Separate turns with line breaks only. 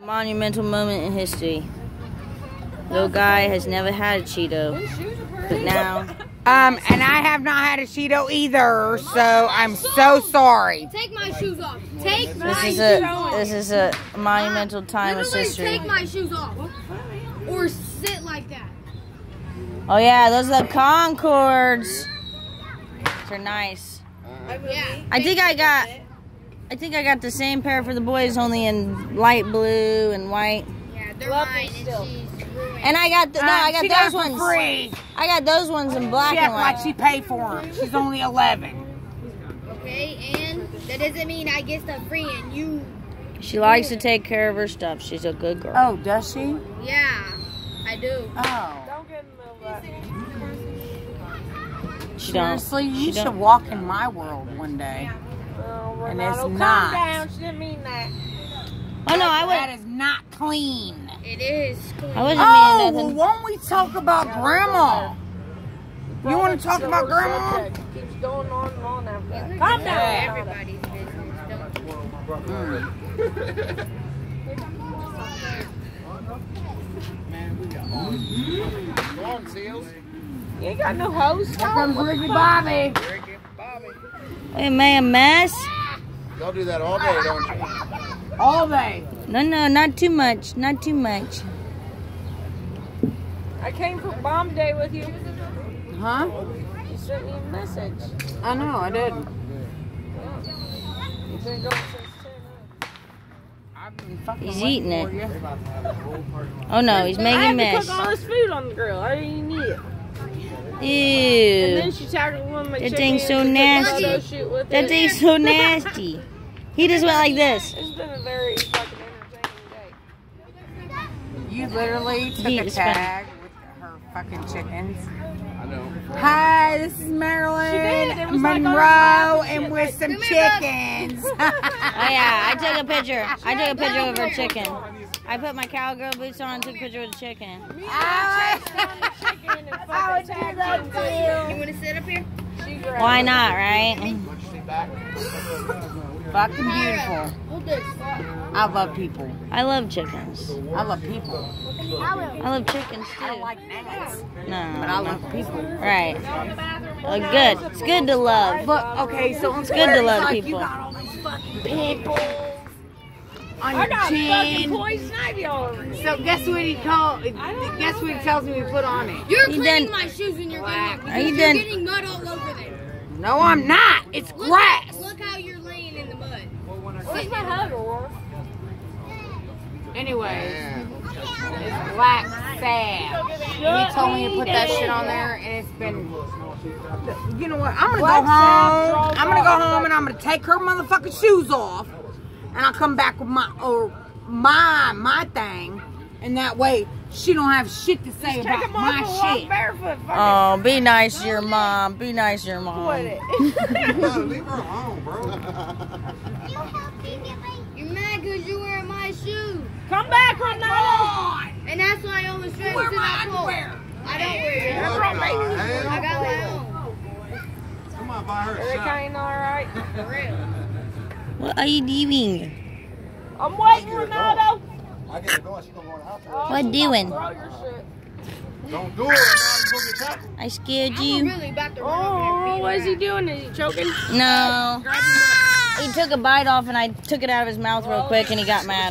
Monumental moment in history. Little guy has never had a Cheeto, but now
Um, and I have not had a Cheeto either, so I'm so sorry.
Take my shoes off. Take
this
my
is
shoes
a
off.
this is a monumental time of history.
take my shoes off. Or sit like that.
Oh yeah, those are the Concords. They're nice.
Yeah.
I think I got I think I got the same pair for the boys, only in light blue and white.
Yeah, they're mine and she's ruined.
And I got the, no,
Um,
I got
she
those
got
ones.
free.
I got those ones in black
She
and
act like she paid for them. She's only 11.
Okay, and that doesn't mean I get stuff free and you
She likes to take care of her stuff. She's a good girl.
Oh, does she?
Yeah, I do.
Oh.
don't.
Seriously,
she
you
don't-
should walk in my world one day. And it's
Calm
not.
down. She didn't mean that.
Oh no, I
That
would.
is not clean.
It is cool.
I wasn't
Oh,
meaning
well, won't we talk about grandma? You want to talk about grandma?
Subject Keeps going on and on after that.
Calm
Calm
down.
down.
Everybody's business. Don't
Mm.
You ain't got no host.
Here comes Ricky Bobby.
Hey man, mess.
Y'all do that all day, don't you?
All day.
No, no, not too much. Not too much.
I came for bomb day with you.
Huh?
You sent me a message.
I know, I did.
You've been going since 10.
I've been fucking
He's eating it. Oh no, he's
I
making
had to
mess.
cook all this food on the grill. I didn't even eat it. And then
Ew.
she tackled one of my
That thing's so
and took a
nasty.
photo shoot with
That
it.
thing's so nasty. He just went like this.
It's been a very fucking entertaining day.
You literally took
He
a
was funny.
tag with her fucking chickens.
I know.
Hi, this is Monroe,
her and
and with some
"Come here, bud."
chickens.
Oh yeah, I took a picture. I took a picture of her chicken. I put my cowgirl boots on and took a picture of the chicken.
I I would do
tag
that
team.
too.
You want to sit up here?
Why not, right?
Fucking beautiful. I love people.
I love chickens.
I love people.
I love chickens
I
too.
like gnats, but I
No.
love people.
Right. Oh, good. It's good to love.
Look, okay, so
It's good to love
like
people.
You got all these fucking pimples on
I
your
got fucking poison ivy all over me.
So guess what he called? Guess what he tells me to put on it?
You're
You
cleaning
done-
my shoes and you're
Black.
getting,
Are you
you're
done-
getting mud all over them.
No, I'm not. It's
Look,
grass.
Look how you're laying in the mud.
Where's my hug, Aurora?
Anyways, it's black sad. And he told me to put that shit on there, and it's been. You know what? I'm gonna
Black
go home. I'm gonna go home, and I'm gonna take her motherfucking shoes off, and I'll come back with my or my my thing, and that way she don't have shit to say
Take
about my shit.
barefoot.
Oh, be nice to your mom. Be nice to your mom.
No, leave her alone, bro.
You're mad because you wearing my shoes.
Come back, Ronaldo.
And that's why I always try to
Wear
sit
my
that
underwear.
I don't wear it.
What the?
I got my own.
Come on, buy her a
Eric
shot.
ain't all right.
For real.
What are you doing?
I'm waiting, Ronaldo.
I get it going. She gonna go in the house.
Oh,
What
you
doing?
Throw your shit.
Don't do it. Now you go.
I scared
I'm
you.
really about to run over there and
Oh,
beat
what is he doing? Is he choking?
No. He took a bite off and I took it out of his mouth real quick and he got mad.